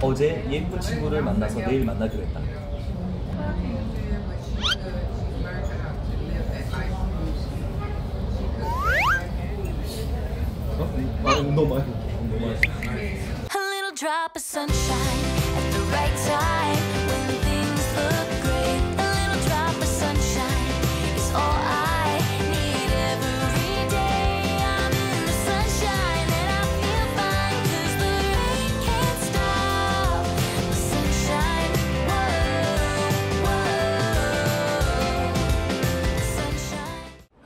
어제 예쁜 친구를 만나서 내일 만나기로 했다. 어? 아, 너무 많이. 너무 많이.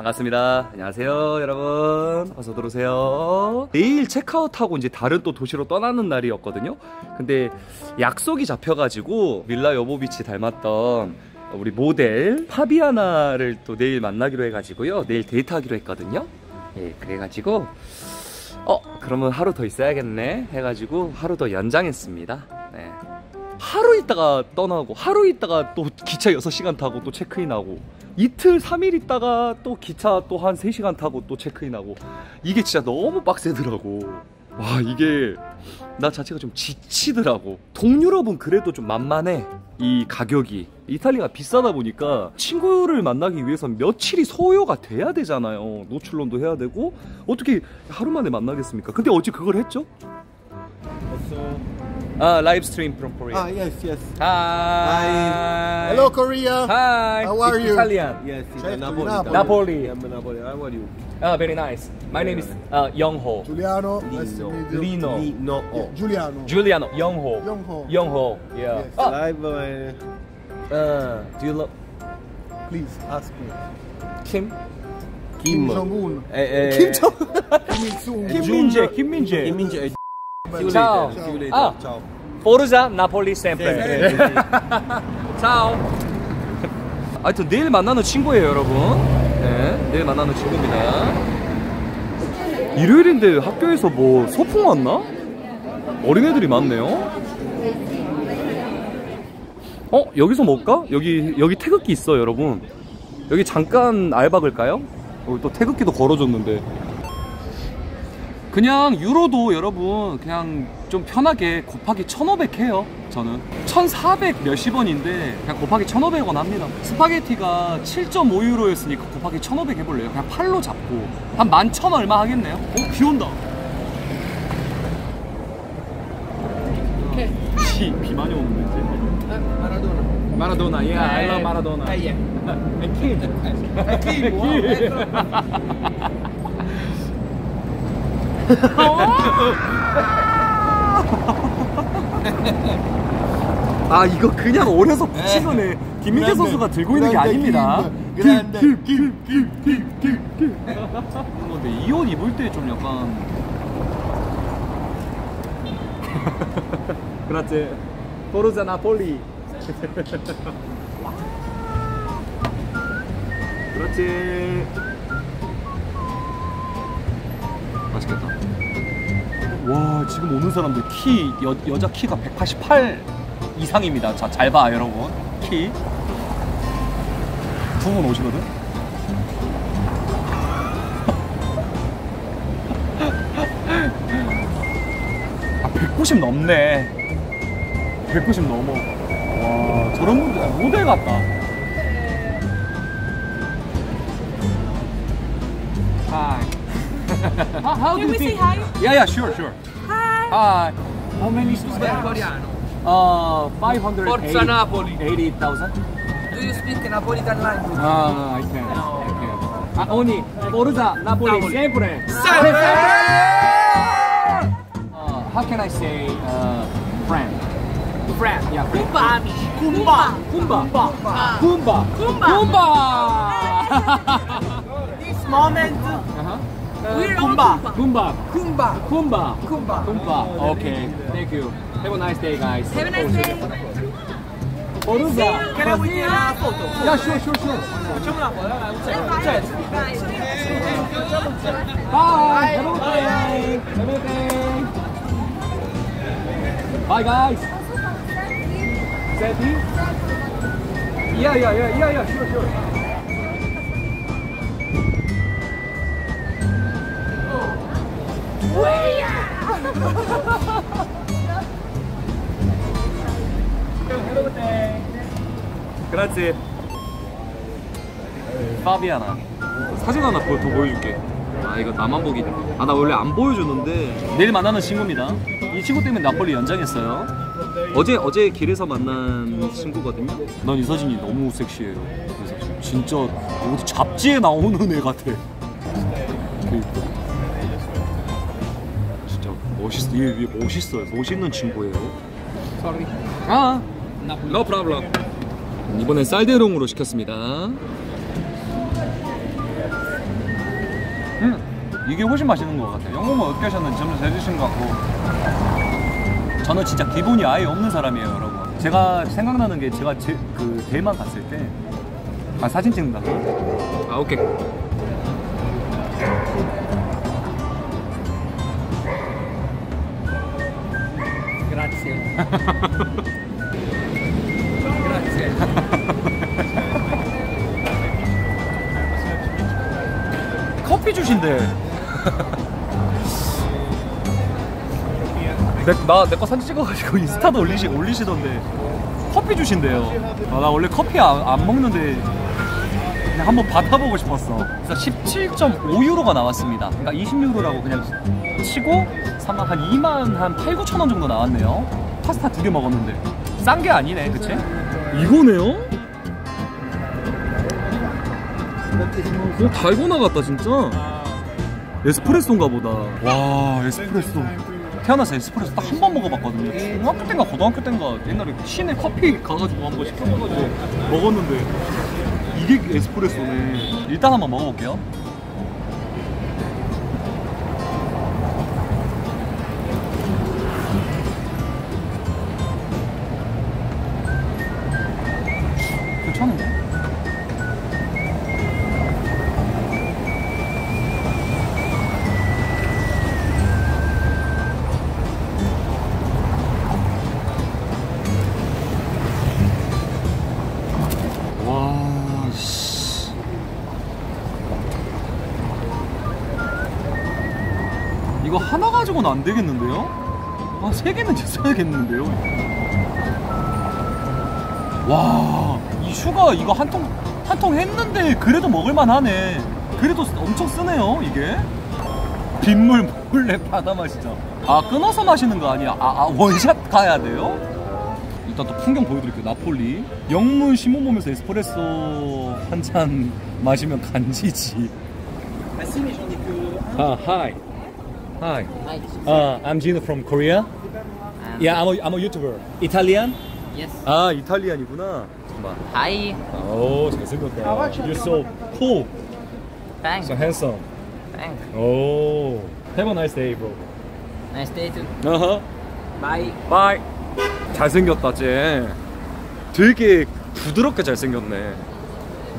반갑습니다. 안녕하세요, 여러분. 어서 들어오세요. 내일 체크아웃하고 이제 다른 또 도시로 떠나는 날이었거든요. 근데 약속이 잡혀가지고 밀라 여보비치 닮았던 우리 모델 파비아나를 또 내일 만나기로 해가지고요. 내일 데이트하기로 했거든요. 예, 그래가지고 어 그러면 하루 더 있어야겠네 해가지고 하루 더 연장했습니다. 네. 하루 있다가 떠나고 하루 있다가 또 기차 6시간 타고 또 체크인하고 이틀 3일 있다가 또 기차 또 한 3시간 타고 또 체크인하고. 이게 진짜 너무 빡세더라고. 와 이게 나 자체가 좀 지치더라고. 동유럽은 그래도 좀 만만해 이 가격이. 이탈리아가 비싸다 보니까 친구를 만나기 위해선 며칠이 소요가 돼야 되잖아요. 노출론도 해야 되고. 어떻게 하루 만에 만나겠습니까? 근데 어제 그걸 했죠 아 live stream from Korea Ah, yes, yes. Hi. Hi. Hello, Korea. Hi. How are you? Italian. Yes, Yes, Certo, Napoli. Napoli. Napoli. I'm Napoli. How are you? Ah, very nice. My name is uh, Youngho. Giuliano. nice to Lino. meet you. Lino. Li- no. Yeah, Giuliano. Juliano. Youngho. Youngho. Youngho. Yeah. Yes. Ah, Live. Uh, uh, do you love Please ask me. Kim? Kim Kim. Jong-un. Eh, eh, Kim Jong. Kim Il-sung. 김민재. 김민재. You Ciao. later. Ah. Ciao. Forza Napoli sempre. Ciao. 하여튼 내일 만나는 친구예요, 여러분. 네, 내일 만나는 친구입니다. 일요일인데 학교에서 뭐 소풍 왔나? 어린애들이 많네요. 어, 여기서 먹을까? 여기 여기 태극기 있어, 여러분. 여기 잠깐 알바 걸까요? 여기 또 태극기도 걸어줬는데. 그냥 유로도 여러분 그냥 좀 편하게 곱하기 1500 해요 저는. 1400 몇십 원인데 그냥 곱하기 1500원 합니다. 스파게티가 7.5유로였으니까 곱하기 1500 해볼래요? 그냥 팔로 잡고. 한 11,000 얼마 하겠네요? 어? 비 온다. 비, 비 많이 오는데 이제? 마라도나. 마라도나. yeah I love 마라도나 yeah and Kim Kim 아 이거 그냥 오려서 붙인 거네. 김민재 선수가 들고 있는 게 아닙니다. 근데 이옷 입을 때 좀 약간 그렇지. 포르자 나폴리. 그렇지. 맛있겠다 와 지금 오는 사람들 키 여, 여자 키가 188 이상입니다 자 잘 봐 여러분 키 두 분 오시거든 아, 190 넘네. 190 넘어. 와, 저런 분들 모델 같다. Hi. How, how do Can you we say think? hi? Yeah, yeah, sure, sure. Hi. Hi. How many students? Uh, 580. Forza Napoli. 80,000? Do you speak Napolitan language? Ah, I can. I can. Ah, only Forza Napoli, Napoli. sempre. Sempre! Uh, how can I say uh, friend? Friend. Yeah, friend. Kumba. Kumba. Kumba. Kumba. Kumba. This moment. We're Kumba. Kumba. Kumba. Kumba. Kumba. Kumba. Okay. Thank you. Have a nice day, guys. Have a nice day. Forza. Can I with you una foto? Yeah, sure, sure, sure. Facciamo una foto, dai, un secondo. Certo. Bye. Have a good day. Have a good day. Bye, guys. Sandy? Yeah, yeah, yeah, yeah, yeah, sure, sure. 그렇지. 파비아나. 사진 하나 더 보여줄게. 아 이거 나만 보기 아 나 원래 안 보여주는데. 내일 만나는 친구입니다. 이 친구 때문에 나폴리 연장했어요. 어제 어제 길에서 만난 친구거든요. 난 이서진이 너무 섹시해요. 그래서 진짜 어디 잡지에 나오는 애 같아. 그 멋있어. 얘, 얘 멋있어요. 멋있는 친구예요. Sorry. 아, no problem. 이번엔 쌀대롱으로 시켰습니다. 음, 이게 훨씬 맛있는 것 같아요. 영국은 어떻게 하셨는지 점점 잘해주신 것 같고. 저는 진짜 기본이 아예 없는 사람이에요, 여러분. 제가 생각나는 게 제가 제, 그 대만 갔을 때, 아 사진 찍는다고? 아 오케이. 커피 주신대. 나내 거 사진 찍어가지고 인스타도 올리시 올리시던데 커피 주신대요. 아, 나 원래 커피 안, 안 먹는데 그냥 한번 받아보고 싶었어. 그래서 17.5유로가 나왔습니다. 그러니까 20유로라고 그냥 치고 3만 한 2만 한 8, 9천 원 정도 나왔네요. 파스타 두 개 먹었는데 싼 게 아니네, 그치? 이거네요? 오 달고나 같다 진짜. 에스프레소인가 보다. 와 에스프레소. 태어나서 에스프레소 딱 한 번 먹어봤거든요. 중학교 때인가 고등학교 때인가 옛날에 시내 커피 가가지고 한 번 시켜먹어가지고 먹었는데 이게 에스프레소네. 일단 한번 먹어볼게요. 이거 하나 가지고는 안 되겠는데요? 아, 세 개는 있어야겠는데요? 와, 이 sugar 이거 한 통, 한 통 했는데 그래도 먹을만 하네. 그래도 엄청 쓰네요, 이게. 빗물 몰래 받아 마시자. 아, 끊어서 마시는 거 아니야? 아, 아 원샷 가야 돼요? 일단 또 풍경 보여드릴게요. 나폴리. 영문 신문 보면서 에스프레소 한 잔 마시면 간지지. 아, hi. Hi. Uh, I'm Gino from Korea. Yeah, I'm a, I'm a YouTuber. Italian? Yes. 아, 이탈리안이구나. 잠깐만. Hi. 오, 잘생겼다. You're so cool. Thanks. So handsome. Thanks. 오. Have a nice day, bro. Nice day too. 어허. Bye. 바이. 잘생겼다, 쟤. 되게 부드럽게 잘생겼네.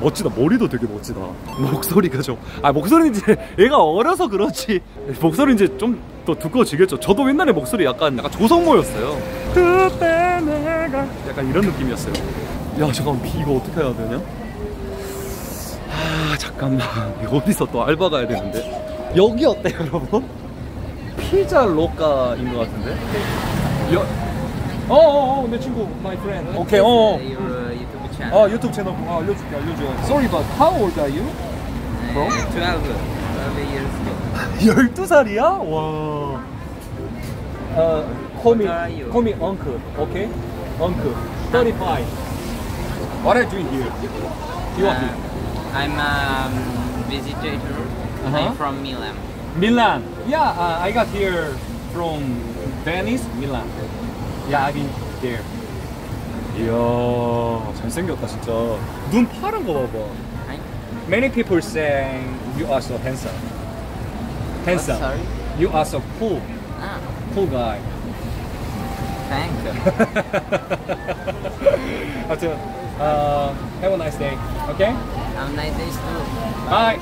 멋지다. 머리도 되게 멋지다. 목소리가 좀. 아, 목소리는 이제 얘가 어려서 그렇지. 목소리 이제 좀 더 두꺼워지겠죠. 저도 옛날에 목소리 약간, 약간 조성모였어요. 그때 내가. 약간 이런 느낌이었어요. 야, 잠깐만. 비 이거 어떻게 해야 되냐? 아, 잠깐만. 이거 어디서 또 알바 가야 되는데. 여기 어때요, 여러분? 피자 로카인 것 같은데? 여... 어어어 내 친구 my friend 오케이 What 어 is, uh, Your uh, YouTube channel. 어, 유튜브 채널 아, 알려줄게 알려줘 Sorry but how old are you? Uh, 12. 12 years ago. 12살이야? 와 어, call me, How are you? call me uncle okay? uncle 35 What are you doing here? You are Uh, here I'm a um, visitor. Uh-huh. I'm from Milan. Milan Yeah uh, I got here from Venice, Milan Yeah I've been there 이야 잘생겼다 진짜 눈 파란 거 봐봐. Many people say you are so handsome. Handsome. sorry? You are so cool. Ah, Cool guy. thanks. 하여튼 uh, have a nice day. Okay? Have a nice day too. Bye.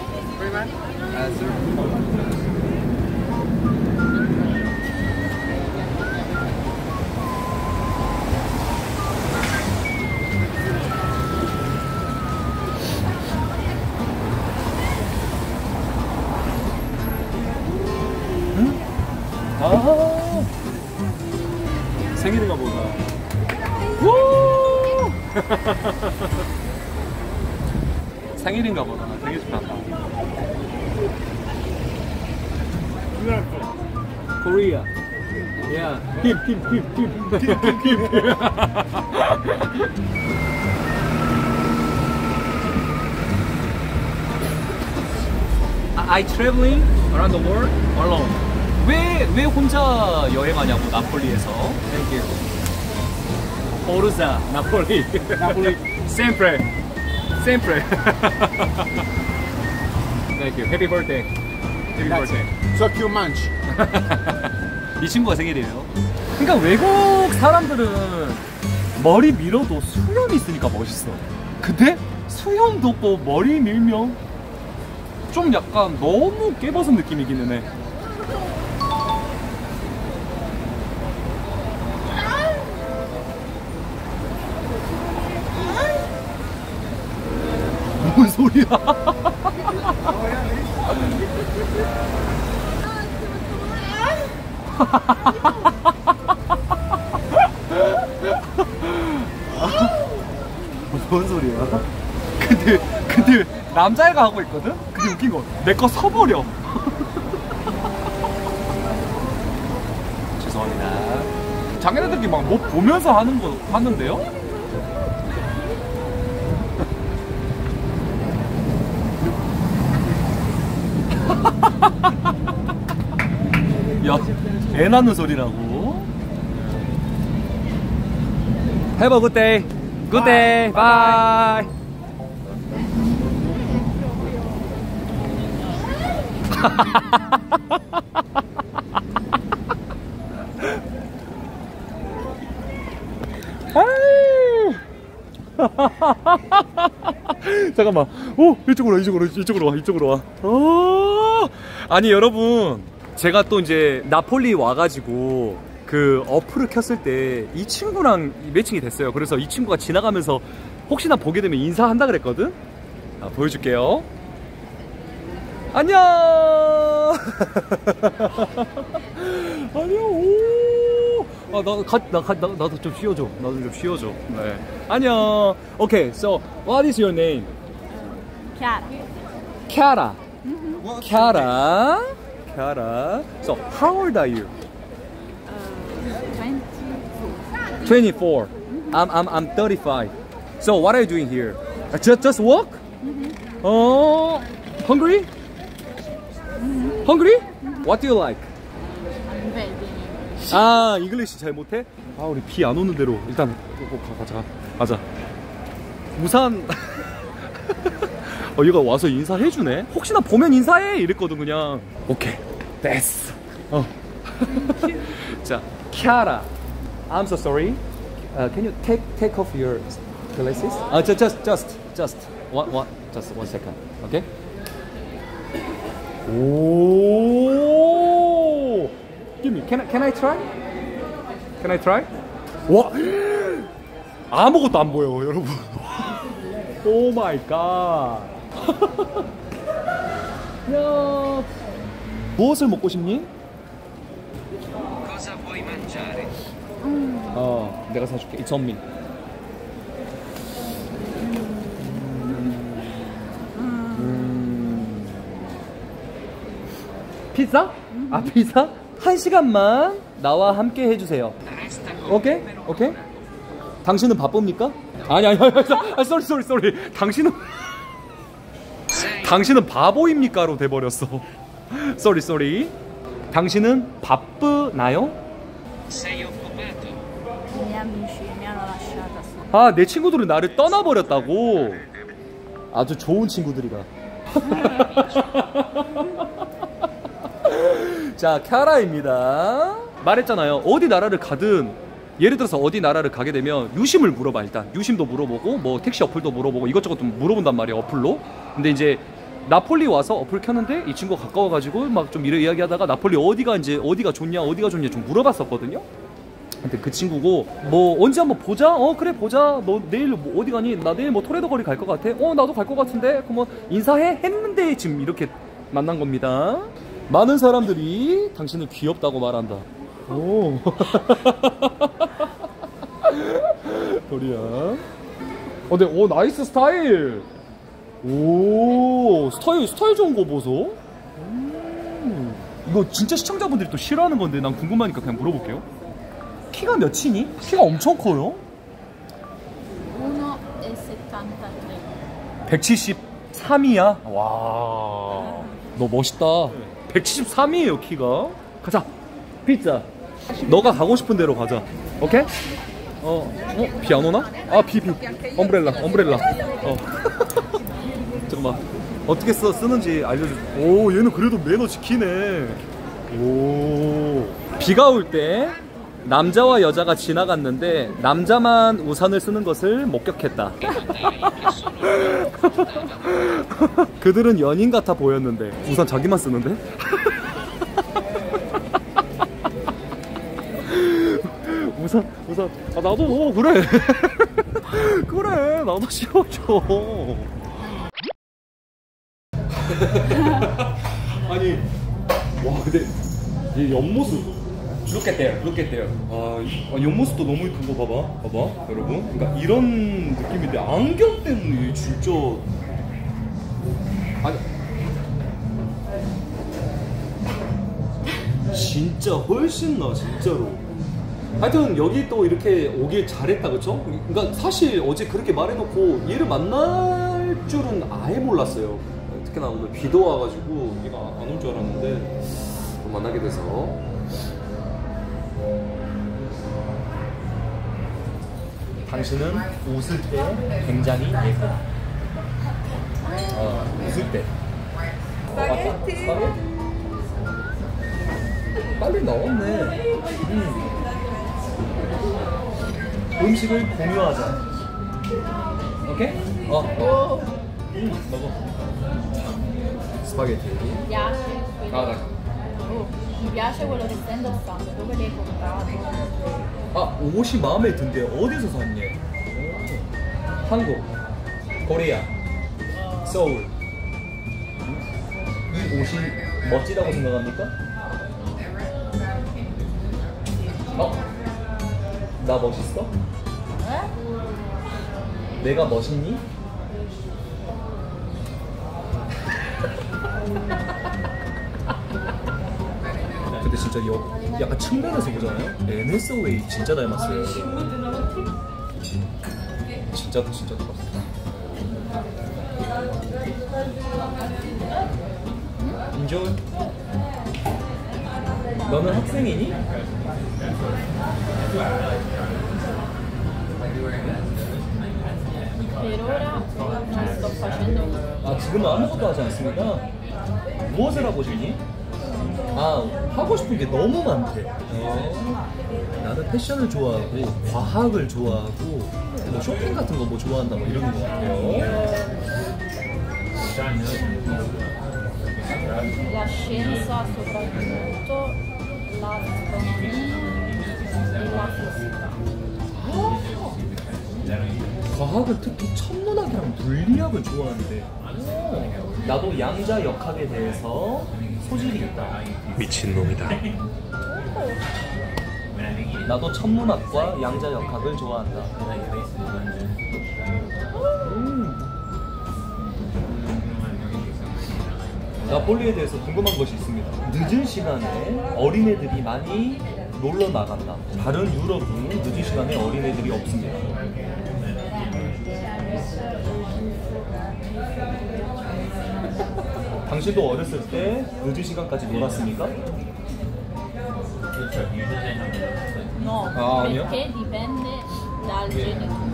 Uh, sir. I traveling around the world alone. 왜, 왜 혼자 여행하냐고, 나폴리에서. Thank you. Forza, Napoli. Napoli. Sempre. Sempre. Thank you. Happy birthday. Happy birthday. So you munch. 이 친구가 생일이에요. 그러니까 외국 사람들은 머리 밀어도 수염이 있으니까 멋있어. 근데 수염도 없고 머리 밀면 좀 약간 너무 깨벗은 느낌이기는 해. 뭔 소리야? 뭔 소리야? 근데 근데 남자애가 하고 있거든? 근데 웃긴 건 내 거 서버려. 죄송합니다. 장애인들이 막뭐 보면서 하는 거 하는데요? 야, 애 낳는 소리라고. Have a good day. Good day. Bye. 아유. 잠깐만. 오, 이쪽으로 와, 이쪽으로, 이쪽으로 와, 이쪽으로 와. 어. 아니, 여러분. 제가 또 이제 나폴리 와가지고 그 어플을 켰을 때 이 친구랑 매칭이 됐어요. 그래서 이 친구가 지나가면서 혹시나 보게 되면 인사한다 그랬거든? 아, 보여줄게요. 안녕! 안녕, 오! 아, 나, 가, 나, 가, 나, 나도 좀 쉬어줘. 나도 좀 쉬어줘. 네. 안녕. Okay, so, what is your name? Chiara. Chiara. Chiara. Chiara. So, how old are you? 24. I'm, I'm, I'm 35. So, what are you doing here? Uh, Just, just walk? Oh, hungry? Hungry? What do you like? 아, 잉글리시 잘 못해? 아, 우리 비 안 오는 대로 일단 꼭 가- 가자. 가자. 우산. 어, 얘가 와서 인사해주네? 혹시나 보면 인사해! 이랬거든, 그냥. 오케이. 됐어. 어. 자, 키아라. I'm so sorry. Uh, can you take take off your glasses? Uh, just just just just one one just one second. Okay. 오. Give me. Can I can I try? Can I try? 와. 아무것도 안 보여, 여러분. 오 마이 갓. 야. 무엇을 먹고 싶니? 내가 사줄게. 이천민. 음. 피자? 아 피자? 한 시간만 나와 함께 해주세요. 오케이? 오케이? 당신은 바쁩니까? 아니 아니 아니 sorry sorry sorry 당신은 당신은 바보입니까로 돼버렸어 sorry sorry 당신은 바쁘나요? 아, 내 친구들은 나를 떠나버렸다고. 아주 좋은 친구들이다. 자, 캬라입니다. 말했잖아요. 어디 나라를 가든 예를 들어서 어디 나라를 가게 되면 유심을 물어봐 일단 유심도 물어보고 뭐 택시 어플도 물어보고 이것저것 좀 물어본단 말이야 어플로 근데 이제 나폴리 와서 어플 켰는데 이 친구가 가까워가지고 막 좀 이래 이야기하다가 나폴리 어디가 이제 어디가 좋냐 어디가 좋냐 좀 물어봤었거든요 근데 그 친구고 뭐 언제 한번 보자? 어 그래 보자. 너 내일 뭐 어디 가니? 나 내일 뭐 토레도 거리 갈 것 같아. 어 나도 갈 것 같은데? 그러면 인사해? 했는데 지금 이렇게 만난 겁니다. 많은 사람들이 당신을 귀엽다고 말한다. 오. 도리야. 어, 네, 오 nice style. 오 스타일 스타일 좋은 거 보소. 음, 이거 진짜 시청자분들이 또 싫어하는 건데 난 궁금하니까 그냥 물어볼게요. 키가 몇이니? 키가 엄청 커요. 1,73. 173이야? 와. 너 멋있다. 173이에요, 키가. 가자. 피자. 너가 가고 싶은 대로 가자. 오케이? 어, 어? 비 안 오나? 아, 비, 비. 엄브렐라, 엄브렐라. 어. 잠깐만. 어떻게 써, 쓰는지 알려줘. 오, 얘는 그래도 매너 지키네. 오. 비가 올 때 남자와 여자가 지나갔는데 남자만 우산을 쓰는 것을 목격했다. 그들은 연인 같아 보였는데 우산 자기만 쓰는데? 우산 우산 아 나도 어, 그래 그래 나도 씌워줘 아니 와 근데 이 옆모습 Look at there, look at there. 아, 이- 아, 옆모습도 너무 이쁜 거 봐봐, 봐봐, 여러분. 그러니까 이런 느낌인데 안경 때문에 진짜 아니 진짜 훨씬 나 진짜로. 하여튼 여기 또 이렇게 오길 잘했다 그쵸? 그러니까 사실 어제 그렇게 말해놓고 얘를 만날 줄은 아예 몰랐어요. 특히나 오늘 비도 와가지고 얘가 안 올 줄 알았는데 또 만나게 돼서 당신은 웃을 때 굉장히 예쁘다. 어, 웃을 때. 스파게티. 빨리 나왔네. 음. 음식을 공유하자. 오케이? 어. 어. 음, 먹어. 스파게티. quello. 아, 나. Oh, mi piace quello che stai indossando. Dove l'hai comprato? 아 옷이 마음에 든대 어디서 샀니? 한국 코리아 서울 이 옷이 멋지다고 생각합니까? 어? 나 멋있어? 내가 멋있니? 진짜 여, 약간 측면에서 보잖아요. NSOA 진짜 닮았어요. 진짜 진짜 닮았어. 인조. 너는 학생이니? 아 지금은 아무것도 하지 않습니다. 무엇을 하고 싶니? 아 하고 싶은 게 너무 많대. 어, 나는 패션을 좋아하고 과학을 좋아하고 뭐 쇼핑 같은 거 뭐 좋아한다 뭐 이러는 것 같아요. La scienza soprattutto, l'astronomia e la fisica. 과학은 특히 천문학이랑 물리학을 좋아하는데 나도 양자 역학에 대해서 소질이 있다. 미친놈이다. 나도 천문학과 양자 역학을 좋아한다. 음. 나폴리에 대해서 궁금한 것이 있습니다. 늦은 시간에 어린애들이 많이 놀러 나간다. 다른 유럽은 늦은 시간에 어린애들이 없습니다. 당신도 어렸을 때 늦은 시간까지 놀았습니까? No, dipende dal genitore.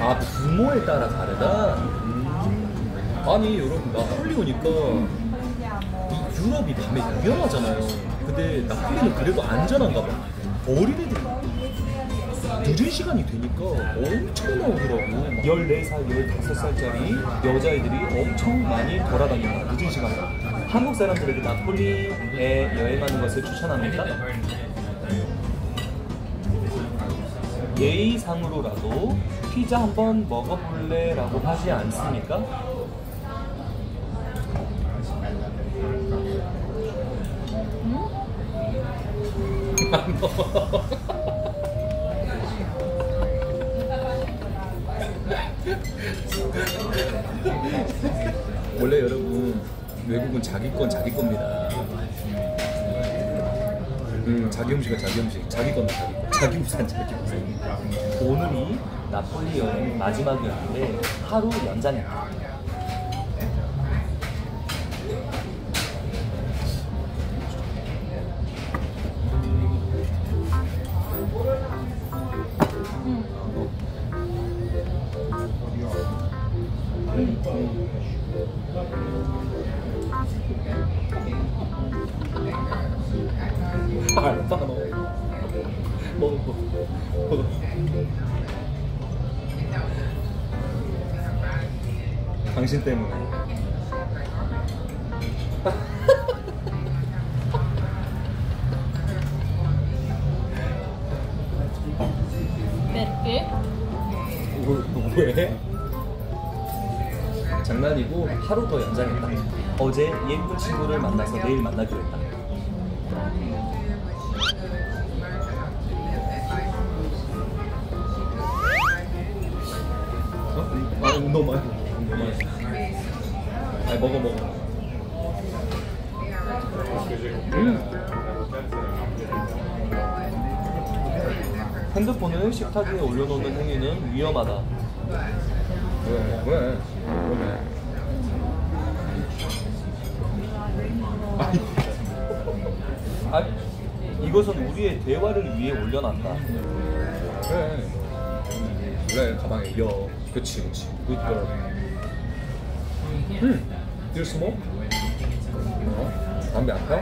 아 부모에 따라 다르다. 음. 아니 여러분 나폴리 오니까 이 유럽이 밤에 위험하잖아요. 근데 나폴리는 그래도 안전한가 봐. 어린애들이 늦은 시간이 되니까 엄청 나오더라고. 14살, 15살짜리 여자애들이 엄청 많이 돌아다닌다. 늦은 시간에. 한국 사람들에게 나폴리에 여행하는 것을 추천합니까? 예의상으로라도 피자 한번 먹어볼래? 라고 하지 않습니까? 외국은 자기 건 자기 겁니다. 음, 자기 음식은 자기 음식, 자기 건 자기 거, 자기 우산 자기 우산. 오늘이 나폴리 여행 마지막이었는데 하루 연장했다. 당신 때문에. Perché? 뭐, 왜? 장난이고 하루 더 연장했다. 어제 예쁜 친구를 만나서 내일 만나기로 했다. 핸드폰을 식탁 위에 올려놓는 행위는 위험하다. 왜? 왜? 왜? 아, 이것은 우리의 대화를 위해 올려놨다. 그래. 그래, 가방에 여. 그치, 그치. 굿걸. 음, do you smoke? 어? 담배 안 펴?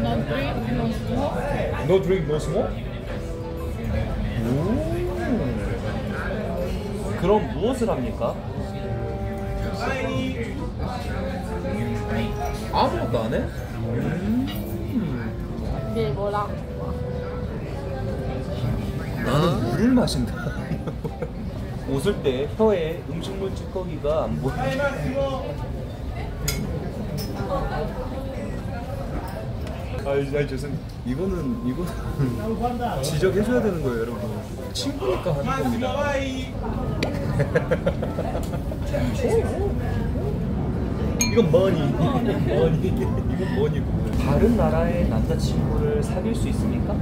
Non drink, non smoke. No drink, no smoke? 오. 그럼 무엇을 합니까? 아무것도 안 해? L'acqua. 나는 물을 마신다. 웃을 때 혀에 음식물 찌꺼기가 안 보여. 아, 아 죄송. 이거는 이거 지적해 줘야 되는 거예요, 여러분. 친구니까 하는 겁니다. 이건 머니, 머니, 이건 머니고. 다른 나라의 남자친구를 사귈 수 있습니까?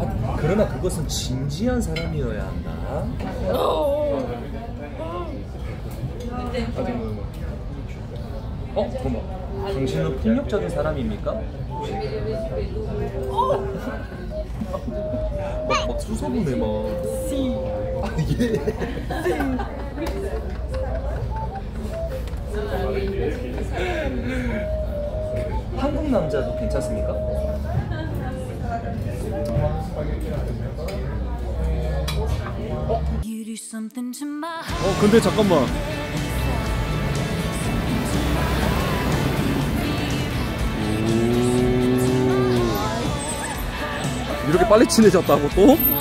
아, 그러나 그것은 진지한 사람이어야 한다. 어, 고마. 당신은 폭력적인 사람입니까? 막, 막 수소문해 막. 아, 예. 한국 남자도 괜찮습니까? Heart. 어 근데 잠깐만 이렇게 빨리 친해졌다고 또?